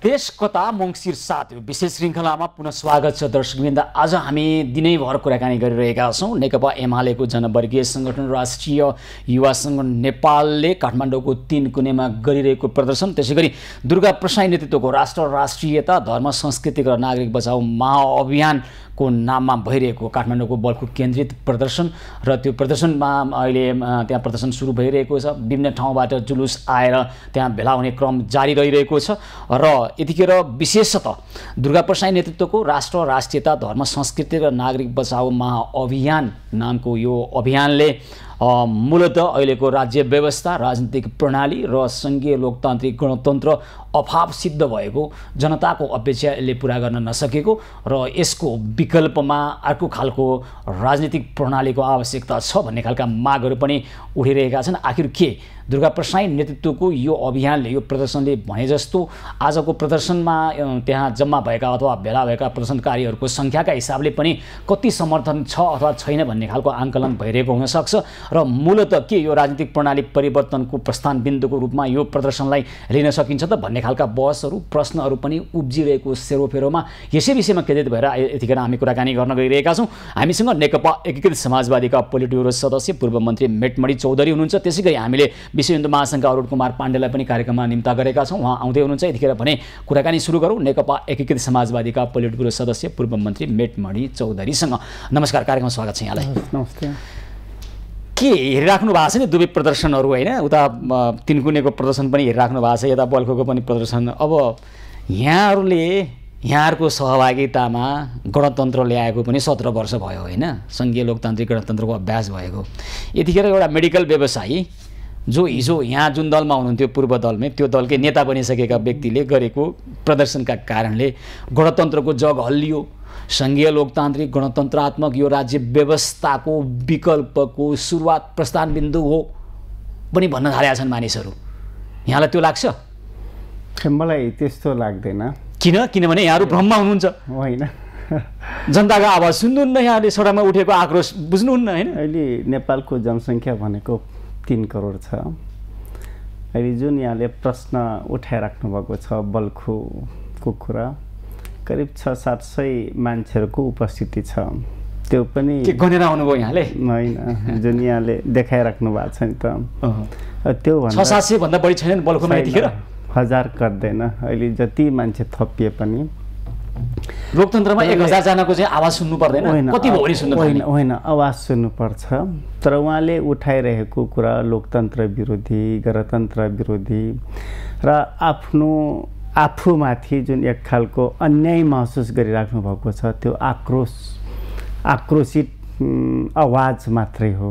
देश कता मङ्सिर यो विशेष श्रृङ्खलामा पुनः स्वागत छ दर्शकवृन्द। आज हामी दिनैभर कुराकानी गरिरहेका छौँ। नेकपा एमालेको जनवर्गीय सङ्गठन राष्ट्रिय युवा सङ्गठन नेपालले काठमाडौँको तिन कुनेमा गरिरहेको प्रदर्शन। त्यसै गरी दुर्गा प्रसाई नेतृत्वको राष्ट्र राष्ट्रियता धर्म सांस्कृतिक र नागरिक बचाउ महाअभियान को नाममा भइरहेको काठमाडौँको बलको केन्द्रित प्रदर्शन। र त्यो प्रदर्शनमा अहिले त्यहाँ प्रदर्शन सुरु भइरहेको छ। विभिन्न ठाउँबाट जुलुस आएर त्यहाँ भेला हुने क्रम जारी रहिरहेको छ। र यतिखेर विशेषतः दुर्गा प्रसाई नेतृत्वको राष्ट्र राष्ट्रियता धर्म संस्कृति र नागरिक बचाउ महाअभियान नामको यो अभियानले मूलत अहिलेको राज्य व्यवस्था राजनीतिक प्रणाली र सङ्घीय लोकतान्त्रिक गणतन्त्र अभाव सिद्ध भएको जनताको अपेक्षा यसले पुरा गर्न नसकेको र यसको विकल्पमा अर्को खालको राजनीतिक प्रणालीको आवश्यकता छ भन्ने खालका मागहरू पनि उठिरहेका छन्। आखिर के? दुर्गा प्रसाई नेतृत्वको यो अभियानले यो प्रदर्शनले भने जस्तो आजको प्रदर्शनमा त्यहाँ जम्मा भएका अथवा भेला भएका प्रदर्शनकारीहरूको सङ्ख्याका हिसाबले पनि कति समर्थन छ अथवा छैन भन्ने खालको आङ्कलन भइरहेको हुनसक्छ। र मूलत के यो राजनीतिक प्रणाली परिवर्तनको प्रस्थान बिन्दुको रूपमा यो प्रदर्शनलाई लिन सकिन्छ त भन्ने खालका बहसहरू प्रश्नहरू पनि उब्जिरहेको सेरोफेरोमा यसै विषयमा केन्द्रित भएर यतिखेर हामी कुराकानी गर्न गइरहेका छौँ। हामीसँग नेकपा एकीकृत समाजवादीका पोलिट ब्युरो सदस्य पूर्व मन्त्री मेटमणि चौधरी हुनुहुन्छ। त्यसै गरी हामीले विश्व हिन्दू महासङ्घका अरुण कुमार पाण्डेलाई पनि कार्यक्रममा निम्ता गरेका छौँ। उहाँ आउँदै हुनुहुन्छ। यतिखेर भने कुराकानी सुरु गरौँ नेकपा एकीकृत समाजवादीका पोलिट ब्युरो सदस्य पूर्व मन्त्री मेटमणि चौधरीसँग। नमस्कार कार्यक्रममा स्वागत छ यहाँलाई। नमस्ते। के हेरिराख्नु भएको छ नि दुवै प्रदर्शनहरू होइन? उता तिनकुनेको प्रदर्शन पनि हेरिराख्नु भएको छ यता बल्खोको पनि प्रदर्शन। अब यहाँहरूले यहाँहरूको सहभागितामा गणतन्त्र ल्याएको पनि सत्र वर्ष भयो होइन? सङ्घीय लोकतान्त्रिक गणतन्त्रको अभ्यास भएको। यतिखेर एउटा मेडिकल व्यवसायी जो हिजो यहाँ जुन दलमा हुनुहुन्थ्यो पूर्व दलमै त्यो दलकै नेता बनिसकेका व्यक्तिले गरेको प्रदर्शनका कारणले गणतन्त्रको जग हल्लियो। सङ्घीय लोकतान्त्रिक गणतन्त्रात्मक यो राज्य व्यवस्थाको विकल्पको सुरुवात प्रस्थान बिन्दु हो पनि भन्न थालेका छन् मानिसहरू। यहाँलाई त्यो लाग्छ? मलाई त्यस्तो लाग्दैन। किन? किनभने यहाँहरू भ्रममा हुनुहुन्छ। होइन। जनताको आवाज सुन्नुहुन्न यहाँले सडकमा उठेको आक्रोश बुझ्नुहुन्न होइन? अहिले नेपालको जनसङ्ख्या भनेको तिन करोड छ। अहिले जुन यहाँले प्रश्न उठाइराख्नु भएको छ बल्खुको कुरा करिब छ सात सय मान्छेहरूको उपस्थिति छ। त्यो पनि गनेर आउनुभयो यहाँले? होइन जुन यहाँले देखाइराख्नु भएको छ नि त। त्यो सात सय भन्दा बढी छैन बल्खुमा यतिखेर? हजार गर्दैन अहिले जति मान्छे थपिए पनि। लोकतन्त्रमा एक हजारजनाको चाहिँ आवाज सुन्नु पर्दैन। कति भयो सुन्नु होइन होइन आवाज सुन्नुपर्छ तर उहाँले उठाइरहेको कुरा लोकतन्त्र विरोधी गणतन्त्र विरोधी र आफ्नो आफूमाथि जुन एक खालको अन्याय महसुस गरिराख्नु भएको छ त्यो आक्रोश आक्रोशित आवाज मात्रै हो।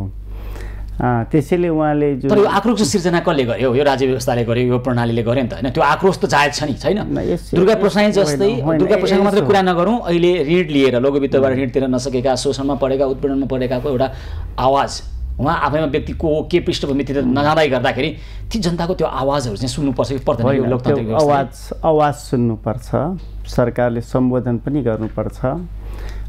त्यसैले उहाँले तर यो आक्रोश सिर्जना कसले गर्यो? यो राज्य व्यवस्थाले गर्यो यो प्रणालीले गर्यो नि त होइन? त्यो आक्रोश त जायज छ नि छैन? दुर्गा प्रसाई जस्तै दुर्गा प्रसाईको मात्रै कुरा नगरौँ अहिले ऋण लिएर लघुवित्तबाट ऋण तिर्न नसकेका शोषणमा पढेका उत्पीडनमा पढेकाको एउटा आवाज। उहाँ आफैमा व्यक्ति को हो के पृष्ठभूमितिर नजाँदै गर्दाखेरि ती जनताको त्यो आवाजहरू चाहिँ सुन्नुपर्छ कि पर्दैन आवाज आवाज सुन्नुपर्छ। सरकारले सम्बोधन पनि गर्नुपर्छ।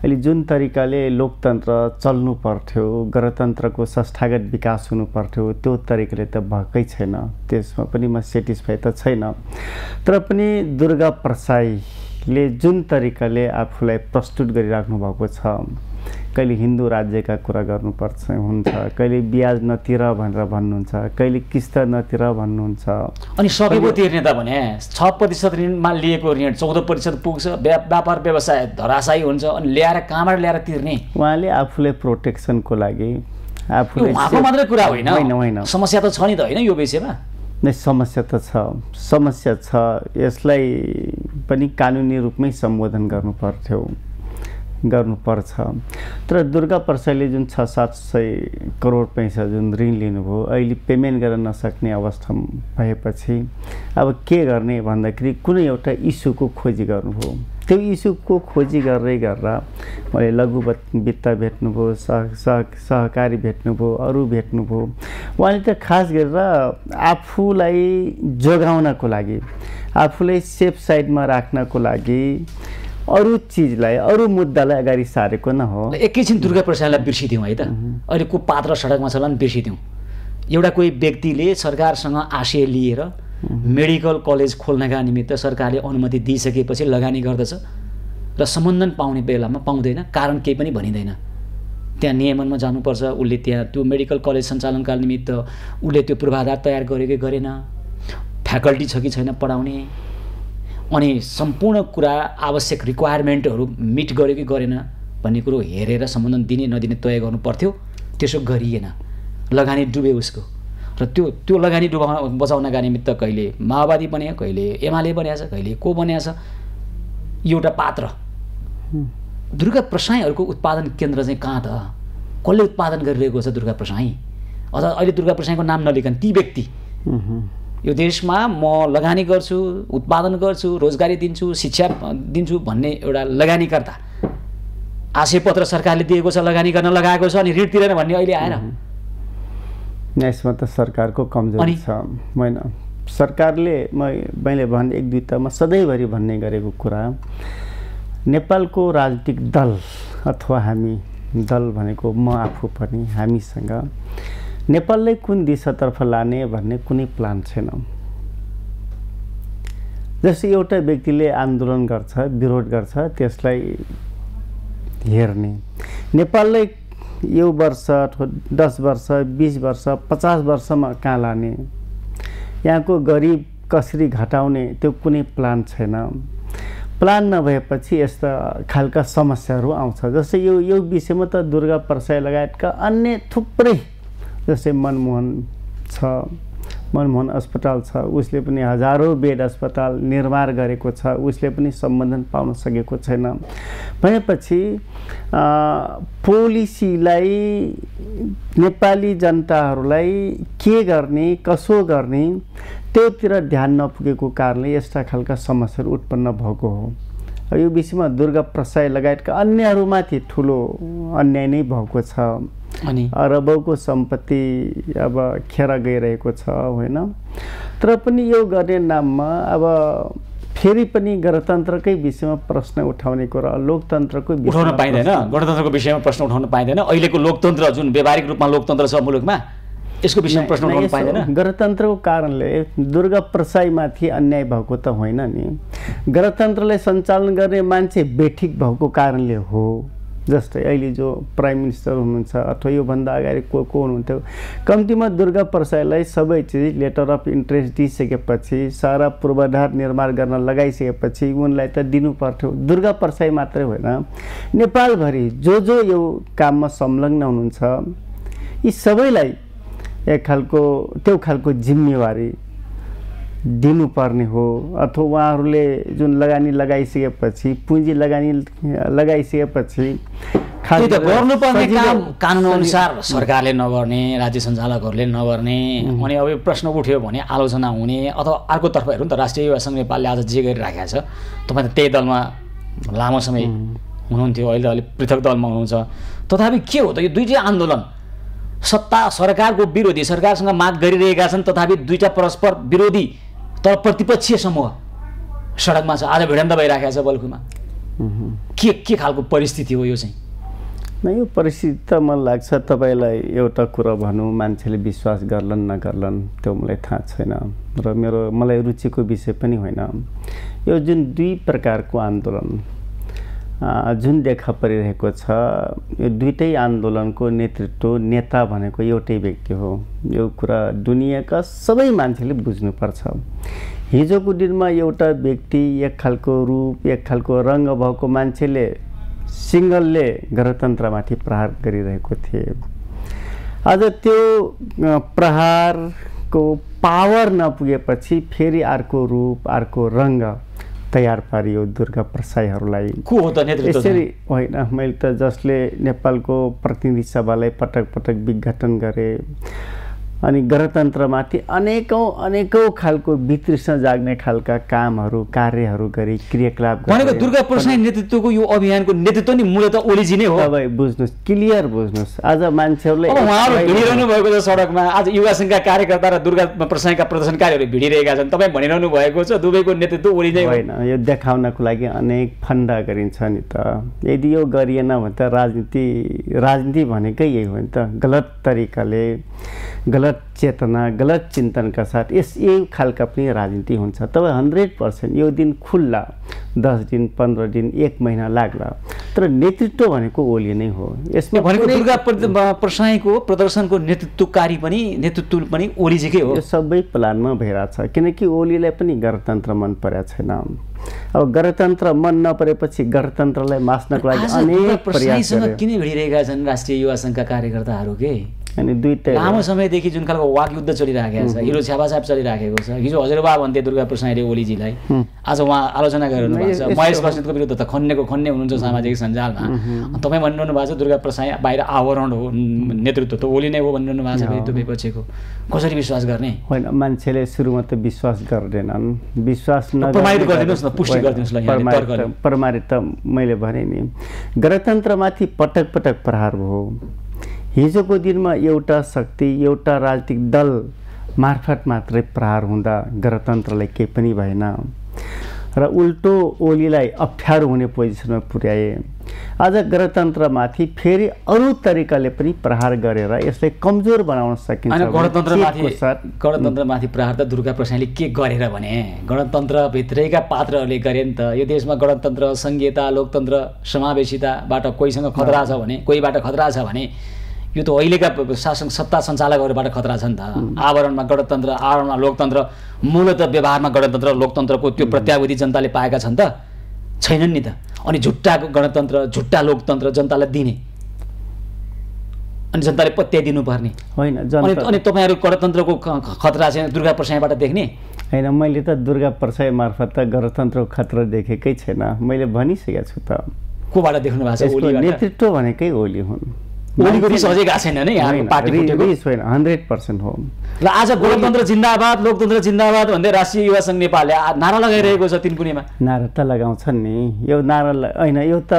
अहिले जुन तरिकाले लोकतन्त्र चल्नु पर्थ्यो गणतन्त्रको संस्थागत विकास हुनु पर्थ्यो त्यो तरिकाले त भएकै छैन। त्यसमा पनि म सेटिस्फाई त छैन। तर पनि दुर्गा प्रसाईले जुन तरिकाले आफूलाई प्रस्तुत गरिराख्नु भएको छ कहिले हिन्दू राज्यका कुरा गर्नुपर्छ हुन्छ। कहिले ब्याज नतिर भनेर भन्नुहुन्छ कहिले किस्त नतिर भन्नुहुन्छ। अनि सकेको तिर्ने त भने छ प्रतिशत ऋणमा लिएको ऋण चौध प्रतिशत पुग्छ व्यापार व्यवसाय धराशायी हुन्छ अनि ल्याएर कहाँबाट ल्याएर तिर्ने। उहाँले आफूलाई प्रोटेक्सनको लागि आफूले मात्रै कुरा होइन। होइन होइन। समस्या त छ नि त होइन यो विषयमा? नै समस्या त छ। समस्या छ। यसलाई पनि कानुनी रूपमै सम्बोधन गर्नु पर्थ्यो गर्नुपर्छ। तर दुर्गा प्रसाईले जुन छ सात सय करोड पैसा जुन ऋण लिनुभयो अहिले पेमेन्ट गर्न नसक्ने अवस्था भएपछि अब के गर्ने भन्दाखेरि कुनै एउटा इस्युको खोजी गर्नुभयो। त्यो इस्युको खोजी गर्दै गरेर मैले लघु वित्त भेट्नुभयो सह सह सहकारी भेट्नुभयो अरू भेट्नुभयो। उहाँले त खास गरेर आफूलाई जोगाउनको लागि आफूलाई सेफ साइडमा राख्नको लागि अरू चिजलाई अरू मुद्दालाई अगाडि सारेको न हो। एकैछिन दुर्गा प्रसादलाई बिर्सिदिउँ है त। अहिले को पात्र सडकमा छ बिर्सिदिउँ। एउटा कोही व्यक्तिले सरकारसँग आशय लिएर मेडिकल कलेज खोल्नका निमित्त सरकारले अनुमति दिइसकेपछि लगानी गर्दछ र सम्बन्धन पाउने बेलामा पाउँदैन कारण केही पनि भनिँदैन। त्यहाँ नियमनमा जानुपर्छ उसले त्यहाँ त्यो मेडिकल कलेज सञ्चालनका निमित्त उसले त्यो पूर्वाधार तयार गर्यो कि गरेन। फ्याकल्टी छ कि छैन पढाउने। अनि सम्पूर्ण कुरा आवश्यक रिक्वायरमेन्टहरू मिट गर्यो कि गरेन भन्ने कुरो हेरेर सम्बन्धन दिने नदिने तय गर्नु पर्थ्यो। त्यसो गरिएन। लगानी डुब्यो उसको। र त्यो त्यो लगानी डुबा बचाउनका निमित्त कहिले माओवादी बन्यो कहिले एमाले बनिएको छ कहिले को बनिएको छ एउटा पात्र। दुर्गा प्रसाईहरूको उत्पादन केन्द्र चाहिँ कहाँ त? कसले उत्पादन गरिरहेको छ दुर्गा प्रसाई? अझ अहिले दुर्गा प्रसाईको नाम नलिकन ती व्यक्ति। यो देशमा म लगानी गर्छु उत्पादन गर्छु रोजगारी दिन्छु शिक्षा दिन्छु भन्ने एउटा लगानीकर्ता आशयपत्र सरकारले दिएको छ लगानी गर्न लगाएको छ अनि ऋण तिरेन भन्ने अहिले आएर यसमा त सरकारको कमजोरी छ। होइन सरकारले म मैले भने एक दुईवटामा सधैँभरि भन्ने गरेको कुरा नेपालको राजनीतिक दल अथवा हामी दल भनेको म आफू पनि हामीसँग नेपाललाई कुन दिशातर्फ लाने भन्ने कुनै प्लान छैन। जस्तै एउटा व्यक्तिले आन्दोलन गर्छ विरोध गर्छ त्यसलाई हेर्ने। नेपाललाई यो वर्ष दस वर्ष बिस वर्ष पचास वर्षमा कहाँ लाने? यहाँको गरिब कसरी घटाउने त्यो कुनै प्लान छैन। प्लान नभएपछि यस्ता खालका समस्याहरू आउँछ। जस्तै यो यो विषयमा त दुर्गा प्रसाई लगायतका अन्य थुप्रै जस्तै मनमोहन छ मनमोहन अस्पताल छ उसले पनि हजारौँ बेड अस्पताल निर्माण गरेको छ उसले पनि सम्बन्धन पाउन सकेको छैन। भनेपछि पोलिसीलाई नेपाली जनताहरूलाई के गर्ने कसो गर्ने त्योतिर ध्यान नपुगेको कारणले यस्ता खालका समस्याहरू उत्पन्न भएको हो। यो विषयमा दुर्गा प्रसाय लगायतका अन्यहरूमाथि ठुलो अन्याय नै भएको छ। अरबौको सम्पत्ति अब खेर गइरहेको छ होइन? तर पनि यो गर्ने नाममा अब फेरि पनि गणतन्त्रकै विषयमा प्रश्न उठाउने कुरा लोकतन्त्रको उठाउन पाइँदैन। गणतन्त्रको विषयमा प्रश्न उठाउन पाइँदैन। अहिलेको लोकतन्त्र जुन व्यावहारिक रूपमा लोकतन्त्र छ मुलुकमा यसको विषयमा प्रश्न उठाउन पाइँदैन। गणतन्त्रको कारणले दुर्गा प्रसाईमाथि अन्याय भएको त होइन नि। गणतन्त्रलाई सञ्चालन गर्ने मान्छे बेठिक भएको कारणले हो। जस्तै अहिले जो प्राइम मिनिस्टर हुनुहुन्छ अथवा योभन्दा अगाडि को को हुनुहुन्थ्यो? कम्तीमा दुर्गा प्रसाईलाई सबै चिज लेटर अफ इन्ट्रेस्ट दिइसकेपछि सारा पूर्वाधार निर्माण गर्न लगाइसकेपछि उनलाई त दिनु पर्थ्यो दुर्गा प्रसाई मात्रै होइन नेपालभरि जो जो यो काममा संलग्न हुनुहुन्छ यी सबैलाई एक खालको त्यो खालको जिम्मेवारी दिनुपर्ने हो अथवा उहाँहरूले जुन लगानी लगाइसकेपछि पुँजी लगानी लगाइसकेपछि गर्नुपर्ने काम कानुनअनुसार सरकारले नगर्ने राज्य सञ्चालकहरूले नगर्ने अनि अब यो प्रश्न उठ्यो भने आलोचना हुने अथवा अर्कोतर्फ हेरौँ त राष्ट्रिय युवा सङ्घ नेपालले आज जे गरिराखेको छ तपाईँ त त्यही दलमा लामो समय हुनुहुन्थ्यो अहिले अलिक पृथक दलमा हुनुहुन्छ। तथापि के हो त यो दुइटै आन्दोलन सत्ता सरकारको विरोधी सरकारसँग माग गरिरहेका छन् तथापि दुईवटा परस्पर विरोधी तर प्रतिपक्षीय समूह सडकमा छ। आज भिडन्त भइराखेको छ बल्कुमा के के खालको परिस्थिति हो यो चाहिँ? न यो परिस्थिति त मलाई लाग्छ तपाईँलाई एउटा कुरा भनौँ मान्छेले विश्वास गर्लान् नगर्लान् त्यो मलाई थाहा छैन। र मेरो मलाई रुचिको विषय पनि होइन। यो जुन दुई प्रकारको आन्दोलन जुन देखा परिरहेको छ यो दुइटै आन्दोलनको नेतृत्व नेता भनेको एउटै व्यक्ति हो। यो कुरा दुनियाँका सबै मान्छेले बुझ्नुपर्छ। हिजोको दिनमा एउटा व्यक्ति एक खालको रूप एक खालको रङ्ग भएको मान्छेले सिङ्गलले गणतन्त्रमाथि प्रहार गरिरहेको थिए। आज त्यो प्रहारको पावर नपुगेपछि फेरि अर्को रूप अर्को रङ्ग तयार पारियो दुर्गा प्रसाईहरूलाई। को हो त यसरी होइन मैले त जसले नेपालको प्रतिनिधि सभालाई पटक पटक विघटन गरे अनि गणतन्त्रमाथि अनेकौँ अनेकौँ खालको वितृष्ण जाग्ने खालका कामहरू कार्यहरू गरी क्रियाकलाप भनेको दुर्गा प्रसाद नेतृत्वको यो अभियानको नेतृत्व नि मूलत ओलिजी नै हो। तपाईँ बुझ्नुहोस् क्लियर बुझ्नुहोस्। आज मान्छेहरूले उहाँहरू भिडिरहनु भएको छ सडकमा। आज युवा सङ्घका कार्यकर्ता र दुर्गा प्रसादका प्रदर्शनकारीहरू भिडिरहेका छन्। तपाईँ भनिरहनु भएको छ दुवैको नेतृत्व ओलिजै होइन यो देखाउनको लागि अनेक फन्डा गरिन्छ नि त। यदि यो गरिएन भने त राजनीति राजनीति भनेकै यही हो नि त। गलत तरिकाले गलत चेतना गलत चिन्तनका साथ यस यही खालका पनि राजनीति हुन्छ। तपाईँ हन्ड्रेड पर्सेन्ट यो दिन खुल्ला दस दिन पन्ध्र दिन एक महिना लाग्ला। तर नेतृत्व भनेको ओली नै हो। यसमा भनेको दुर्गा प्रसाईको प्रदर्शनको नेतृत्वकारी पनि नेतृत्व पनि ओलीजीकै हो। यो सबै प्लानमा भइरहेछ किनकि ओलीलाई पनि गणतन्त्र मन परेको छैन। अब गणतन्त्र मन नपरेपछि गणतन्त्रलाई मास्नको लागि अनेक प्रयास किन भिडिरहेका छन् राष्ट्रिय युवा सङ्घका कार्यकर्ताहरू के? अनि दुईटै लामो समयदेखि जुन खालको वाक युद्ध चलिराखेको छ हिरो छ्यापाछ्याप चलिराखेको छ हिजो हजुरबा भन्थे दुर्गा प्रसादले ओलीजीलाई। आज उहाँ आलोचना गरिरहनु भएको छ। महेश बस्नेतको विरुद्ध त खन्नेको खन्ने हुनुहुन्छ सामाजिक सञ्जालमा। तपाईँ भनिरहनु भएको छ दुर्गा प्रसाद बाहिर आवरण हो नेतृत्व त ओली नै हो भनिरहनु भएको छ त्यो विपक्षको कसरी विश्वास गर्ने? होइन मान्छेले सुरुमा त विश्वास गर्दैनन्। विश्वास प्रमाणित गरिदिनुहोस् न पुष्टि गरिदिनुहोस् प्रमाणित त मैले भने नि। गणतन्त्रमाथि पटक पटक प्रहार भयो। हिजोको दिनमा एउटा शक्ति एउटा राजनीतिक दल मार्फत मात्रै प्रहार हुँदा गणतन्त्रलाई केही पनि भएन र उल्टो ओलीलाई अप्ठ्यारो हुने पोजिसनमा पुर्याए। आज गणतन्त्रमाथि फेरि अरू तरिकाले पनि प्रहार गरेर यसलाई कमजोर बनाउन सकिन्छ गणतन्त्रमाथि गणतन्त्रमाथि प्रहार त दुर्गा प्रसादले के गरेर भने? गणतन्त्रभित्रैका पात्रहरूले गरे नि त। यो देशमा गणतन्त्र सङ्घीयता लोकतन्त्र समावेशिताबाट कोहीसँग खतरा छ भने कोहीबाट खतरा छ भने यो त अहिलेका शासन सत्ता सञ्चालकहरूबाट खतरा छ नि त। आवरणमा गणतन्त्र आवरणमा लोकतन्त्र मूलत व्यवहारमा गणतन्त्र लोकतन्त्रको त्यो प्रत्याभूति जनताले पाएका छन् त। छैनन् नि त। अनि झुट्टाको गणतन्त्र झुट्टा लोकतन्त्र जनतालाई दिने। अनि जनताले पत्याइदिनु पर्ने होइन अनि तपाईँहरू गणतन्त्रको खतरा चाहिँ दुर्गा प्रसाईबाट देख्ने? होइन मैले त दुर्गा प्रसाई मार्फत त गणतन्त्रको खतरा देखेकै छैन। मैले भनिसकेको छु त। कोबाट देख्नु भएको छ नेतृत्व भनेकै ओली हुन्। ओलीको अझै गएको छैन नै यहाँको पार्टी होइन हन्ड्रेड पर्सेन्ट हो। र आज गणतन्त्र जिन्दाबाद लोकतन्त्र जिन्दाबाद भन्दै राष्ट्रिय युवा सङ्घ नेपालले नारा लगाइरहेको छ तिनकुनेमा नारा त लगाउँछन् नि। यो नारा होइन यो त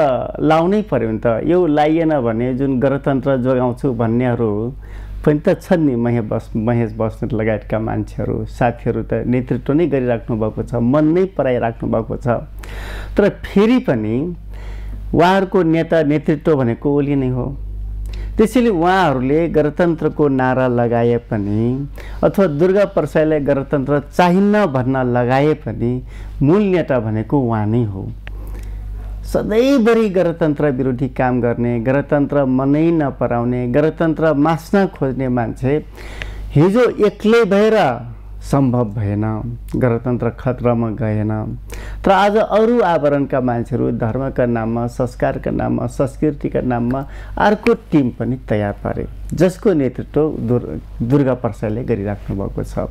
लाउनै पऱ्यो नि त। यो लाइएन भने जुन गणतन्त्र जोगाउँछु भन्नेहरू पनि त छन् नि महेश बस महेश बस्नेत लगायतका मान्छेहरू। साथीहरू त नेतृत्व नै गरिराख्नु भएको छ मन नै पराइराख्नु भएको छ। तर फेरि पनि उहाँहरूको नेता नेतृत्व भनेको ओली नै हो। त्यसैले उहाँहरूले गणतन्त्रको नारा लगाए पनि अथवा दुर्गा प्रसाईलाई गणतन्त्र चाहिन्न भन्न लगाए पनि मूल नेता भनेको उहाँ नै हो। सधैँभरि गणतन्त्र विरोधी काम गर्ने गणतन्त्र मनै नपराउने गणतन्त्र मास्न खोज्ने मान्छे हिजो एक्लै भएर सम्भव भएन गणतन्त्र खतरामा गएन। तर आज अरू आवरणका मान्छेहरू धर्मका नाममा संस्कारका नाममा संस्कृतिका नाममा अर्को टिम पनि तयार पारे जसको नेतृत्व दुर् दुर्गा प्रसादले गरिराख्नु भएको छ।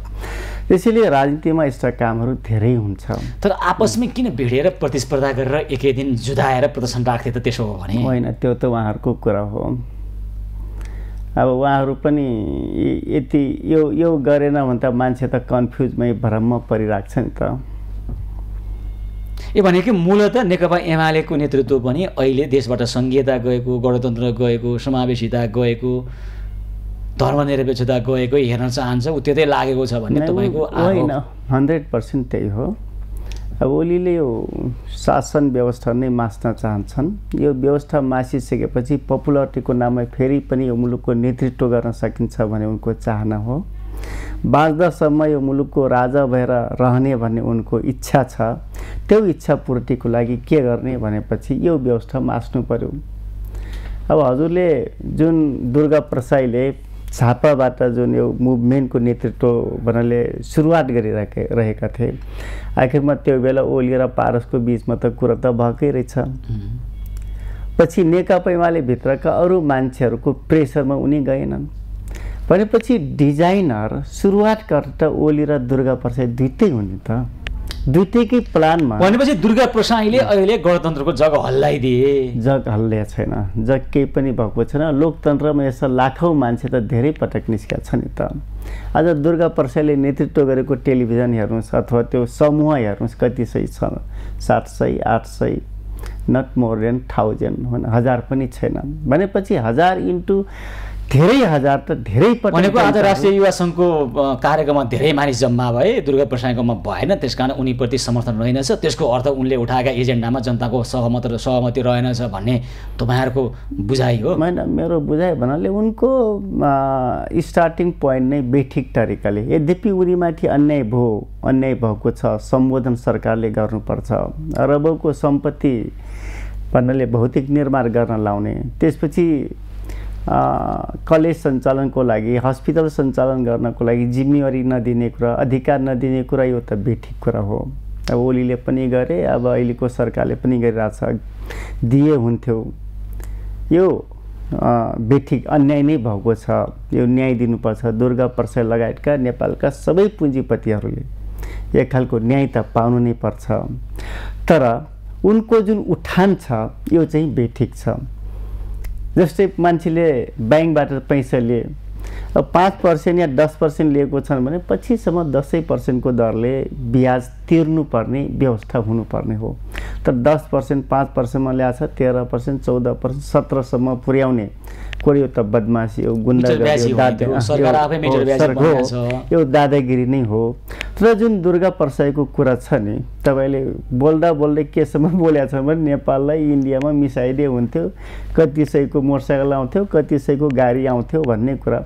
त्यसैले राजनीतिमा यस्ता कामहरू धेरै हुन्छ। तर आपसमै किन भिडेर प्रतिस्पर्धा गरेर एकै दिन जुधाएर प्रदर्शन राख्थे त त्यसो हो भने? होइन त्यो त उहाँहरूको कुरा हो। अब उहाँहरू पनि यति यो यो गरेन भने त मान्छे त कन्फ्युजमै भ्रममा परिरहेको छ नि त। यो भनेको मूलत नेकपा एमालेको नेतृत्व पनि अहिले देशबाट सङ्घीयता गएको गणतन्त्र गएको समावेशिता गएको धर्मनिरपेक्षता गएको हेर्न चाहन्छ ऊ त्यतै लागेको छ भन्ने तपाईँको होइन हन्ड्रेड पर्सेन्ट त्यही हो। अब ओलीले यो शासन व्यवस्था नै मास्न चाहन्छन्। यो व्यवस्था मासिसकेपछि पपुलरिटीको नाममा फेरि पनि यो मुलुकको नेतृत्व गर्न सकिन्छ भन्ने उनको चाहना हो। बाँच्दासम्म यो मुलुकको राजा भएर रहने भन्ने उनको इच्छा छ। त्यो इच्छा पूर्तिको लागि के गर्ने भनेपछि यो व्यवस्था मास्नु पर्यो। अब हजुरले जुन दुर्गा प्रसाईले झापाबाट जुन यो मुभमेन्टको नेतृत्व भन्नाले सुरुवात गरिरहेका रहेका थिए। आखिरमा त्यो बेला ओली र पारसको बिचमा त कुरा त भएकै रहेछ। पछि नेकपा एमाले भित्रका अरू मान्छेहरूको प्रेसरमा उनी गएनन्। भनेपछि डिजाइनर सुरुवात गरेर ओली र दुर्गा प्रसाद दुइटै हुने त। दुइटैकै प्लानमा भनेपछि दुर्गा प्रसाईले अहिले गणतन्त्रको जग हल्लाइदिए। जग हल्लिया छैन जग केही पनि भएको छैन। लोकतन्त्रमा यस्ता लाखौँ मान्छे त धेरै पटक निस्केका छ नि त। आज दुर्गा प्रसाईले नेतृत्व गरेको टेलिभिजन हेर्नुहोस् अथवा त्यो समूह हेर्नुहोस् कति सय छ सात सय आठ सय नट मोर देन थाउजन्ड हजार पनि छैन। भनेपछि हजार इन्टु धेरै हजार त धेरै भनेको आज राष्ट्रिय युवा सङ्घको कार्यक्रममा धेरै मानिस जम्मा भए दुर्गा प्रसादकोमा भएन त्यस कारण उनीप्रति समर्थन रहेनछ। त्यसको अर्थ उनले उठाएका एजेन्डामा जनताको सहमत र सहमति रहेनछ भन्ने तपाईँहरूको बुझाइ हो। होइन मेरो बुझाइ भन्नाले उनको स्टार्टिङ पोइन्ट नै बेठिक तरिकाले। यद्यपि उनीमाथि अन्याय भयो अन्याय भएको छ सम्बोधन सरकारले गर्नुपर्छ अरबौँको सम्पत्ति भन्नाले भौतिक निर्माण गर्न लाउने। त्यसपछि कलेज सञ्चालनको लागि हस्पिटल सञ्चालन गर्नको लागि जिम्मेवारी नदिने कुरा अधिकार नदिने कुरा यो त बेठिक कुरा हो। अब ओलीले पनि गरे अब अहिलेको सरकारले पनि गरिरहेछ दिए हुन्थ्यो। यो बेठिक अन्याय नै भएको छ। यो न्याय दिनुपर्छ। दुर्गा प्रसाद लगायतका नेपालका सबै पुँजीपतिहरूले एक खालको न्याय त पाउनु नै पर्छ। तर उनको जुन उठान छ यो चाहिँ बेठिक छ। जस्तै मान्छेले ब्याङ्कबाट पैसा लिए अब पाँच पर्सेन्ट या दस पर्सेन्ट लिएको छन् भने पछिसम्म दसै पर्सेन्टको दरले ब्याज तिर्नुपर्ने व्यवस्था हुनुपर्ने हो। तर दस पर्सेन्ट पाँच पर्सेन्टमा ल्याएको छ तेह्र पर्सेन्ट चौध पर्सेन्ट सत्रसम्म पुर्याउने। कोही यो त बदमासी हो गुन्डागर्दी यो- दादागिरी नै हो। र जुन दुर्गा प्रसाईको कुरा छ नि तपाईँले बोल्दा बोल्दै केसम्म बोलेको छ भने नेपाललाई इन्डियामा मिसाइदिए हुन्थ्यो कति सयको मोटरसाइकल आउँथ्यो कति सयको गाडी आउँथ्यो भन्ने कुरा।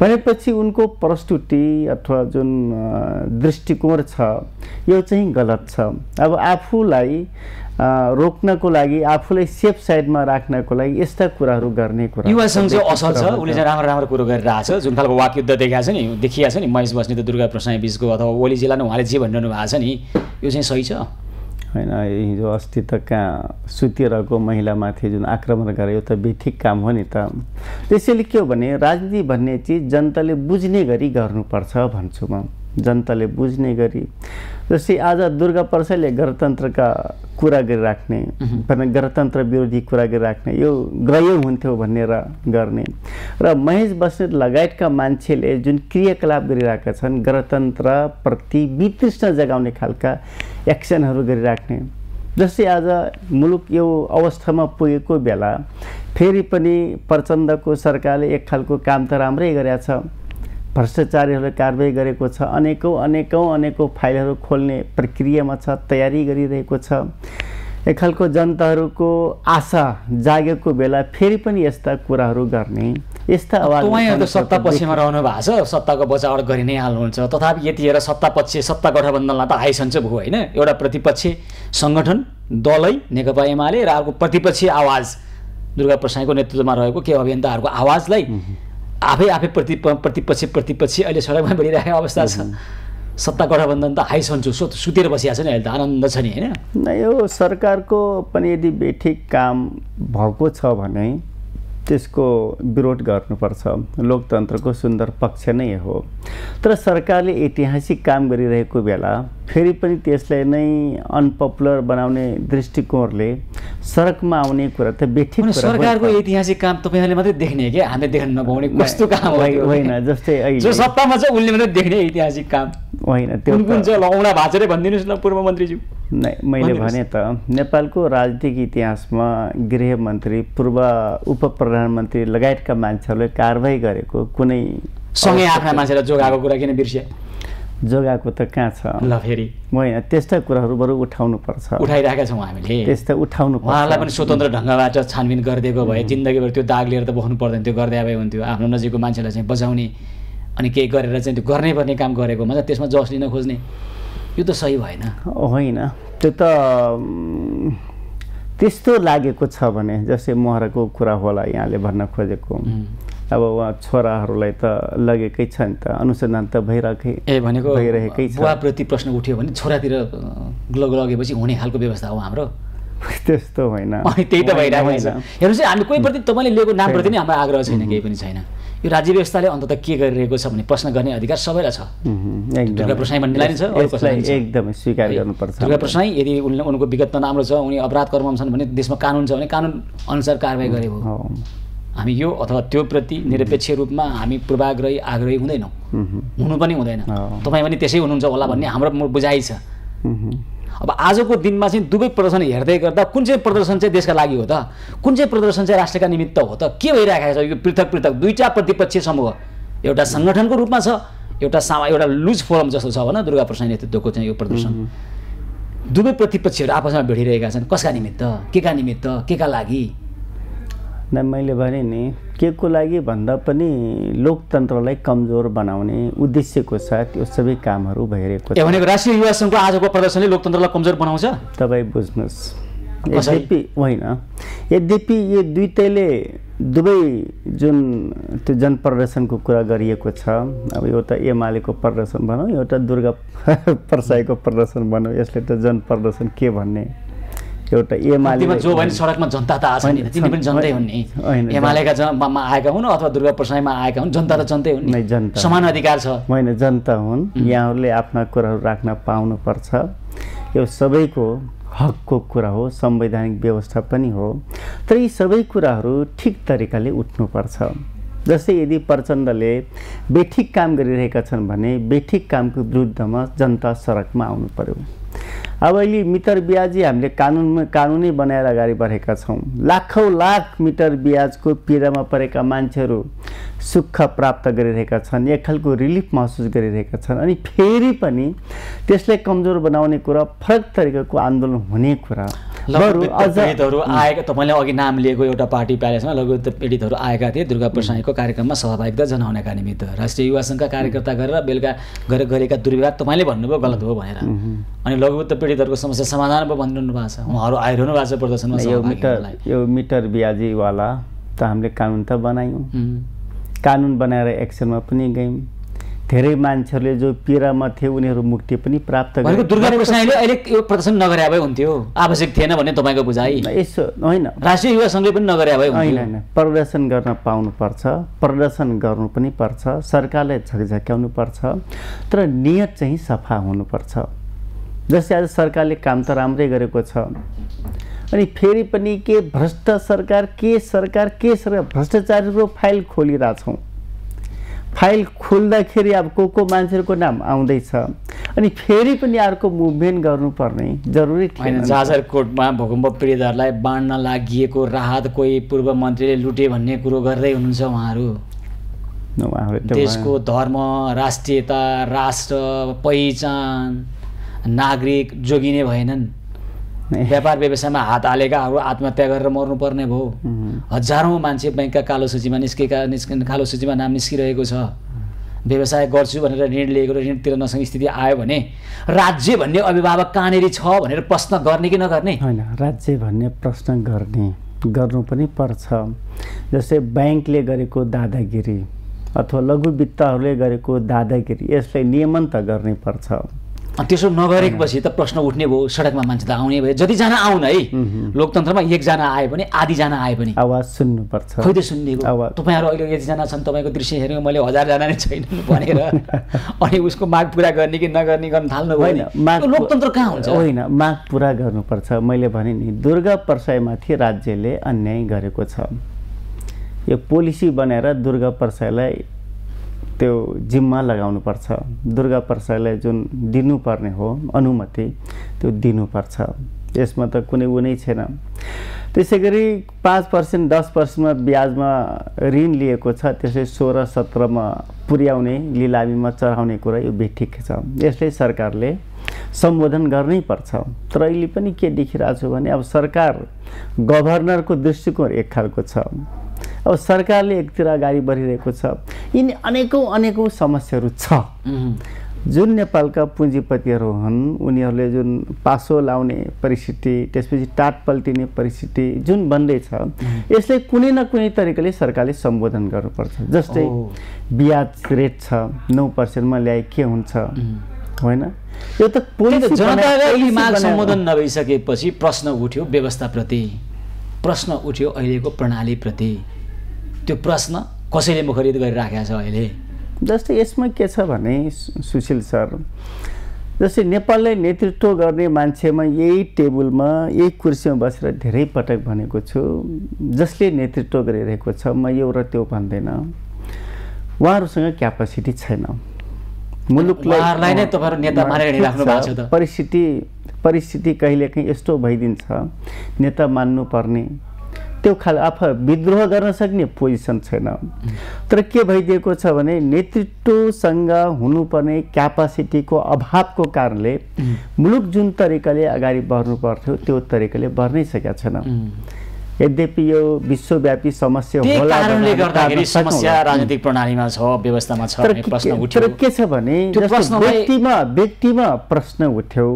भनेपछि उनको प्रस्तुति अथवा जुन दृष्टिकोण छ यो चाहिँ गलत छ। अब आफूलाई रोक्नको लागि आफूलाई सेफ साइडमा राख्नको लागि यस्ता कुराहरू गर्ने कुरा। युवा सङ्घ चाहिँ असल छ। उसले चाहिँ राम्रो राम्रो कुरो गरिरहेछ। जुन खालको वाकयुद्ध देखाएको छ नि देखिएको छ नि महेश बस्ने त दुर्गा प्रसाद बिचको अथवा ओलीजीलाई नै उहाँले जे भनिरहनु भएको छ नि यो चाहिँ सही छ? होइन हिजो अस्ति त कहाँ सुतिरहेको महिलामाथि जुन आक्रमण गरे यो त बेठिक काम हो नि त। त्यसैले के हो भने राजनीति भन्ने चिज जनताले बुझ्ने गरी गर्नुपर्छ भन्छु म। जनताले बुझ्ने गरी जस्तै आज दुर्गा प्रसादले गणतन्त्रका कुरा गरिराख्ने गणतन्त्र विरोधी कुरा गरिराख्ने यो गयो हुन्थ्यो भनेर गर्ने। र महेश बस्नेत लगायतका मान्छेले जुन क्रियाकलाप गरिरहेका छन् गणतन्त्रप्रति वितृष्ण जगाउने खालका एक्सनहरू गरिराख्ने। जस्तै आज मुलुक यो अवस्थामा पुगेको बेला फेरि पनि प्रचण्डको सरकारले एक खालको काम त राम्रै गरेका छ। भ्रष्टाचारीहरूलाई कारवाही गरेको छ अनेकौँ अनेकौँ अनेकौँ फाइलहरू खोल्ने प्रक्रियामा छ तयारी गरिरहेको छ। एक खालको जनताहरूको आशा जागेको बेला फेरि पनि यस्ता कुराहरू गर्ने यस्ता आवाज त सत्ता पक्षमा रहनु भएको छ? सत्ताको बचावट गरि नै हाल्नुहुन्छ। तथापि यतिखेर सत्ता पक्ष सत्ता गठबन्धनलाई त हाइसन्च भयो होइन? एउटा प्रतिपक्षी सङ्गठन दलै नेकपा एमाले र अर्को प्रतिपक्षी आवाज दुर्गा प्रसाईको नेतृत्वमा रहेको के अभियन्ताहरूको आवाजलाई आफै आफै प्रति प्रतिपक्षी प्रतिपक्षी अहिले सडकमा बढिरहेको अवस्था छ। सत्ता गठबन्धन त हाइसन्चु सु सुतेर बसिएको छ नि अहिले त आनन्द छ नि होइन? न यो सरकारको पनि यदि बेठिक काम भएको छ भने त्यसको विरोध गर्नुपर्छ। लोकतन्त्रको सुन्दर पक्ष नै हो। तर सरकारले ऐतिहासिक काम गरिरहेको बेला फेरि पनि त्यसलाई नै अनपपुलर बनाउने दृष्टिकोणले सडकमा आउने कुरा त नि सरकारको। ऐतिहासिक काम तपाईँहरूले मात्रै देख्ने कि? हामीले देख्न नपाउने कस्तो काम होइन- जस्तै जो अहिले सत्तामा छ उनले मात्रै देख्ने ऐतिहासिक काम। होइन त्यो कुन चाहिँ लौडा भाँचेरै भनिदिनुहोस् न पूर्व मन्त्रीज्यू। नै मैले। भने त नेपालको राजनीतिक इतिहासमा गृहमन्त्री पूर्व उप प्रधानमन्त्री लगायतका मान्छेहरूले कारवाही गरेको कुनै सँगै आफ्ना मान्छेलाई जोगाएको कुरा किन बिर्सिए जोगाएको त कहाँ छ? ल फेरि। होइन त्यस्ता कुराहरू बरु उठाउनु पर्छ उठाइरहेका छौँ हामीले। त्यस्ता उठाउनु उहाँहरूलाई पनि स्वतन्त्र ढङ्गबाट छानबिन गरिदिएको भए जिन्दगीभर त्यो दाग लिएर त बस्नु पर्दैन त्यो गर्दै भए हुन्थ्यो। आफ्नो नजिकको मान्छेलाई चाहिँ बचाउने अनि केही गरेर चाहिँ त्यो गर्नै पर्ने काम गरेकोमा चाहिँ त्यसमा जस लिन खोज्ने यो त सही भएन। होइन त्यो त त्यस्तो लागेको छ भने जस्तै महराको कुरा होला यहाँले भन्न खोजेको. अब उहाँ छोराहरूलाई त लगेकै छ नि त अनुसन्धान त भइरहेकै ए भनेको भइरहेकै छ। बुवाप्रति प्रश्न उठ्यो भने छोरातिर लग लगेपछि हुने खालको व्यवस्था हो हाम्रो? त्यस्तो होइन। त्यही त भइरहेको छ। हेर्नुहोस् हामी कोही प्रति तपाईँले लिएको नामप्रति नै हाम्रो आग्रह छैन केही पनि छैन। यो राज्य व्यवस्थाले अन्तत के गरिरहेको छ भन्ने प्रश्न गर्ने अधिकार सबैलाई छ। एकदमै। दुर्गा प्रसाई भन्नेलाई नि छ, अरू यसलाई कसैलाई नि छ। एकदमै स्वीकार गर्नुपर्छ। दुर्गा प्रसाई यदि उनले उनको विगत नराम्रो छ उनी अपराध कर्ममा छन् भने देशमा कानुन छ भने कानुन अनुसार कारवाही गरे भयो हो। हामी यो अथवा त्यो प्रति निरपेक्ष रूपमा हामी पूर्वाग्रही आग्रही हुँदैनौँ। हुनु पनि हुँदैन। तपाईँ पनि त्यसै हुनुहुन्छ होला भन्ने हाम्रो बुझाइ छ। अब आजको दिनमा चाहिँ दुवै प्रदर्शन हेर्दै गर्दा कुन चाहिँ प्रदर्शन चाहिँ देशका लागि हो त? कुन चाहिँ प्रदर्शन चाहिँ राष्ट्रका निमित्त हो त? के भइरहेको छ? यो पृथक पृथक दुईवटा प्रतिपक्षीय समूह। एउटा सङ्गठनको रूपमा छ एउटा सामा एउटा लुज फोरम जस्तो छ भन दुर्गा प्रसाद नेतृत्वको चाहिँ यो प्रदर्शन। दुवै प्रतिपक्षीहरू आपसमा भेटिरहेका छन्। कसका निमित्त? के का निमित्त? के का लागि? मैले भने नि के को लागि भन्दा पनि लोकतन्त्रलाई कमजोर बनाउने उद्देश्यको साथ यो सबै कामहरू भइरहेको ए भनेको राष्ट्रिय युवा सङ्घको आजको प्रदर्शनले लोकतन्त्रलाई कमजोर बनाउँछ? तपाईँ बुझ्नुहोस्? यद्यपि होइन। यद्यपि यो दुइटैले दुवै जुन त्यो जनप्रदर्शनको कुरा गरिएको छ अब एउटा एमालेको प्रदर्शन भनौँ एउटा दुर्गा प्रसाईको प्रदर्शन भनौँ यसले त जनप्रदर्शन के भन्ने? एउटा एमाले जो भने सडकमा जनता त आछ नि तिनी पनि जनतै हुन् नि। एमालेका जनमा आएका हुन् अथवा दुर्गा प्रसाईमा आएका हुन् जनता त जनतै हुन् जनता। समान अधिकार छ। होइन जनता हुन्। यहाँहरूले आफ्ना कुराहरू राख्न पाउनुपर्छ। यो सबैको हकको कुरा हो संवैधानिक व्यवस्था पनि हो। तर यी सबै कुराहरू ठिक तरिकाले उठ्नुपर्छ। जस्तै यदि प्रचण्डले बेठिक काम गरिरहेका छन् भने बेठिक कामको विरुद्धमा जनता सडकमा आउनु पर्यो। अब अहिले मिटर ब्याजी हामीले कानुनमा कानुनै बनाएर अगाडि बढेका छौँ। लाखौँ लाख मिटर ब्याजको पीडामा परेका मान्छेहरू सुख प्राप्त गरिरहेका छन् एक खालको रिलिफ महसुस गरिरहेका छन् अनि फेरि पनि त्यसलाई कमजोर बनाउने कुरा फरक तरिकाको आन्दोलन हुने कुरा पीडितहरू आएका तपाईँले अघि नाम लिएको एउटा पार्टी प्यालेसमा लघु पीडितहरू आएका थिए दुर्गा प्रसाईको कार्यक्रममा सहभागिता जनाउनका निमित्त। राष्ट्रिय युवा सङ्घका कार्यकर्ता गरेर बेलुका गरेर गरेका दुर्व्यवहार तपाईँले भन्नुभयो गलत हो भनेर। अनि लघुवित्त पीडितहरूको समस्या समाधान भयो भनिरहनु भएको छ। उहाँहरू आइरहनु भएको छ प्रदर्शनमा यो मिटर। यो मिटर ब्याजीवाला त हामीले कानुन त बनायौँ. कानुन बनाएर एक्सनमा पनि गयौँ। धेरै मान्छेहरूले जो पीडामा थिए उनीहरू मुक्ति पनि प्राप्त गरे। दुर्गा प्रसाईले अहिले यो प्रदर्शन नगरे भए हुन्थ्यो। आवश्यक थिएन भन्ने तपाईँको बुझाइ। यसो होइन। राष्ट्रिय युवा सङ्घले पनि नगरे भए होइन होइन। प्रदर्शन गर्न पाउनुपर्छ। प्रदर्शन गर्नु पनि पर्छ। सरकारलाई झकझक्याउनु पर्छ। तर नियत चाहिँ सफा हुनुपर्छ। जस्तै आज सरकारले काम त राम्रै गरेको छ। अनि फेरि पनि के भ्रष्ट सरकार के सरकार के सरकार? भ्रष्टाचारीको फाइल खोलिरहेछौँ। फाइल खोल्दाखेरि अब को को मान्छेहरूको नाम आउँदैछ। अनि फेरि पनि अर्को मुभमेन्ट गर्नुपर्ने जरुरी थिएन जाजरकोटमा भूकम्प पीडितहरूलाई बाँड्न लागि राहत कोही पूर्व मन्त्रीले लुटे भन्ने कुरो गर्दै हुनुहुन्छ उहाँहरू। देशको धर्म राष्ट्रियता राष्ट्र पहिचान नागरिक जोगिने भएनन्। व्यापार व्यवसायमा हात हालेकाहरू आत्महत्या गरेर मर्नुपर्ने भयो हजारौँ मान्छे ब्याङ्कका कालो सूचीमा निस्केका निस्क कालो सूचीमा नाम निस्किरहेको छ। व्यवसाय गर्छु भनेर ऋण लिएको र ऋण तिर्न नसक्ने स्थिति आयो भने राज्य भन्ने अभिभावक कहाँनिर छ भनेर प्रश्न गर्ने कि नगर्ने? होइन राज्य भन्ने प्रश्न गर्ने गर्नु पनि पर्छ। जस्तै ब्याङ्कले गरेको दादागिरी अथवा लघु वित्तहरूले गरेको दादागिरी यसलाई नियमन त गर्नै पर्छ। त्यसो नगरेपछि त प्रश्न उठ्ने भयो सडकमा मान्छे त आउने भयो जतिजना आउन है। लोकतन्त्रमा एकजना आए पनि आधीजना आए पनि। आवाज सुन्नुपर्छ। खै त सुनिदिएको आवाज। तपाईँहरू अहिले यतिजना छन् तपाईँको दृश्य हेऱ्यो मैले हजारजना नै छैनन् भनेर। अनि उसको माग पुरा गर्ने कि नगर्ने गर्न थाल्नु होइन माग लोकतन्त्र कहाँ हुन्छ? होइन माग पुरा गर्नुपर्छ। मैले भने नि दुर्गा पर्साईमाथि राज्यले अन्याय गरेको छ। यो पोलिसी बनाएर दुर्गा पर्साईलाई त्यो जिम्मा लगाउनुपर्छ। दुर्गा प्रसादलाई जुन दिनुपर्ने हो अनुमति त्यो दिनुपर्छ। यसमा त कुनै ऊ नै छैन। त्यसै गरी पाँच पर्सेन्ट दस पर्सेन्टमा ब्याजमा ऋण लिएको छ। त्यसै सोह्र सत्रमा पुर्याउने लिलामीमा चढाउने कुरा यो बेठिक छ। यसले सरकारले सम्बोधन गर्नै पर्छ। तर अहिले पनि के देखिरहेको छु भने अब सरकार गभर्नरको दृष्टिकोण एक खालको छ। अब सरकारले एकतिर अगाडि बढिरहेको छ। यिनी अनेकौँ अनेकौँ समस्याहरू छ. जुन नेपालका पुँजीपतिहरू हुन् उनीहरूले जुन पासो लाउने परिस्थिति त्यसपछि टाट पल्टिने परिस्थिति जुन बन्दैछ यसलाई कुनै न कुनै तरिकाले सरकारले सम्बोधन गर्नुपर्छ। जस्तै। ब्याज रेट छ नौ पर्सेन्टमा ल्याए के हुन्छ? होइन? यो त जनताका माग सम्बोधन नभइसकेपछि प्रश्न उठ्यो व्यवस्थाप्रति। प्रश्न उठ्यो अहिलेको प्रणालीप्रति। त्यो प्रश्न कसैले मुखरित गरिराखेको छ अहिले? जस्तै यसमा के छ भने सुशील सर जस्तै नेपाललाई नेतृत्व गर्ने मान्छेमा यही टेबलमा यही कुर्सीमा बसेर धेरै पटक भनेको छु। जसले नेतृत्व गरिरहेको छ म यो र त्यो भन्दैन। उहाँहरूसँग क्यापासिटी छैन। उहाँहरूलाई नै तपाईँहरू नेता परिस्थिति परिस्थिति कहिलेकाहीँ यस्तो भइदिन्छ। नेता मान्नुपर्ने। त्यो खाल आफ विद्रोह गर्न सक्ने पोजिसन छैन। तर के भइदिएको छ भने नेतृत्वसँग हुनुपर्ने क्यापासिटीको अभावको कारणले मुलुक जुन तरिकाले अगाडि बढ्नु पर्थ्यो त्यो तरिकाले बढ्नै सकेका छैन। यद्यपि यो विश्वव्यापी समस्या होला कारणले गर्दाखेरि समस्या। राजनीतिक प्रणालीमा छ व्यवस्थामा छ तर भन्ने प्रश्न तर उठ्यो। के छ भने व्यक्तिमा व्यक्तिमा प्रश्न उठ्यो।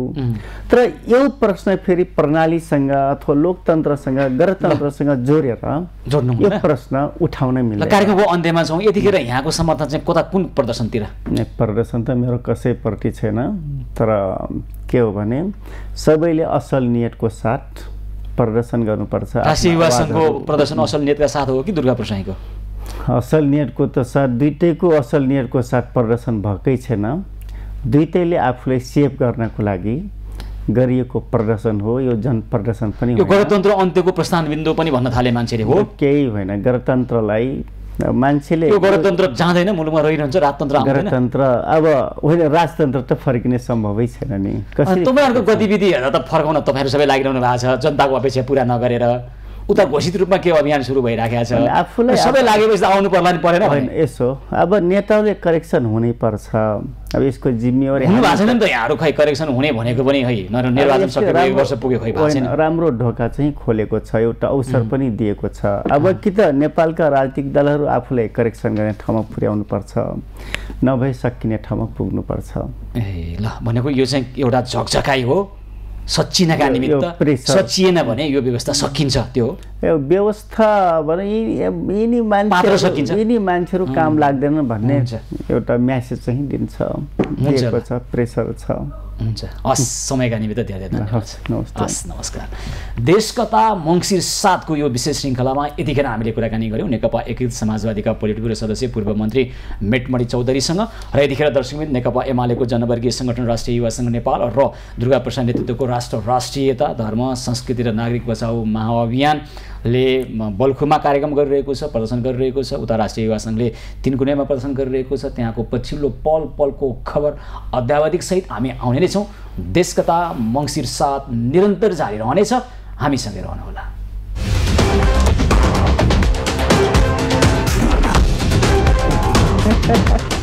तर यो प्रश्न फेरि प्रणालीसँग अथवा लोकतन्त्रसँग गणतन्त्रसँग जोडेर जोड्नु यो? प्रश्न उठाउन मिल्छ कार्यक्रमको अन्त्यमा छौँ। यतिखेर यहाँको समर्थन चाहिँ कता कुन प्रदर्शनतिर? प्रदर्शन त मेरो कसैप्रति छैन तर के हो भने सबैले असल नियतको साथ प्रदर्शन गर्नुपर्छ राष्ट्रिय आफ्नो युवा सङ्घको आवाजहरू- प्रदर्शन असल नेतका साथ हो कि दुर्गा प्रसाईको? असल नियतको त साथ दुइटैको असल नियतको साथ प्रदर्शन भएकै छैन। दुइटैले आफूलाई सेभ गर्नको लागि गरिएको प्रदर्शन हो यो जन प्रदर्शन पनि। गणतन्त्र अन्त्यको प्रस्थान बिन्दु पनि भन्न थाले मान्छेले हो? केही होइन गणतन्त्रलाई मान्छेले यो गणतन्त्र जाँदैन मुलुकमा रहिरहन्छ राजतन्त्र गणतन्त्र अब होइन राजतन्त्र त फर्किने सम्भवै छैन नि। तपाईँहरूको गतिविधि हेर्दा त फर्काउन तपाईँहरू सबै लागिरहनु भएको छ जनताको अपेक्षा पुरा नगरेर। उता घोषित रूपमा के अभियान सुरु भइराखेको छ? आफूलाई- सबै लागेपछि त आउनु पर्ला नि परेन होइन यसो। अब नेताले करेक्सन हुनैपर्छ अब यसको जिम्मेवारी हुनु भएको छैन नि त यहाँहरू खै करेक्सन हुने भनेको पनि है। नर- निर्वाचन एक वर्ष पुग्यो खै राम्रो ढोका चाहिँ खोलेको छ एउटा अवसर पनि दिएको छ। अब कि त नेपालका राजनीतिक दलहरू आफूलाई करेक्सन गर्ने ठाउँमा पुर्याउनु पर्छ। नभए सकिने ठाउँमा पुग्नुपर्छ ए ल भनेको यो चाहिँ एउटा झकझकाइ हो। यो निमित्त। सचिएन भने यो व्यवस्था सकिन्छ त्यो व्यवस्था भने यिनी। मान्छेहरू यिनी मान्छेहरू काम लाग्दैनन् भन्ने। एउटा म्यासेज चाहिँ दिन्छ। दिएको छ प्रेसर छ। हुन्छ। हस् समयका निमित्त धेरै धेरै धन्यवाद। हस्, नमस्कार। देश कथा मङ्सिर सातको यो विशेष श्रृङ्खलामा यतिखेर हामीले कुराकानी गऱ्यौँ। नेकपा एकीकृत समाजवादीका पोलिट ब्युरो सदस्य पूर्व मन्त्री मेटमणि चौधरीसँग र यतिखेर दर्शकमित नेकपा एमालेको जनवर्गीय सङ्गठन राष्ट्रिय युवा सङ्घ नेपाल र दुर्गा प्रसाद नेतृत्वको राष्ट्र राष्ट्रियता धर्म संस्कृति र नागरिक बचाउ महाअभियानले म, बल्खुमा कार्यक्रम गरिरहेको छ प्रदर्शन गरिरहेको छ उता राष्ट्रिय युवा सङ्घले तिनकुनेमा प्रदर्शन गरिरहेको छ त्यहाँको पछिल्लो पल पलको खबर अध्यावधिक सहित हामी आउने नै छौँ। देशकथा मङ्सिर सात निरन्तर जारी रहनेछ हामीसँगै रहनुहोला।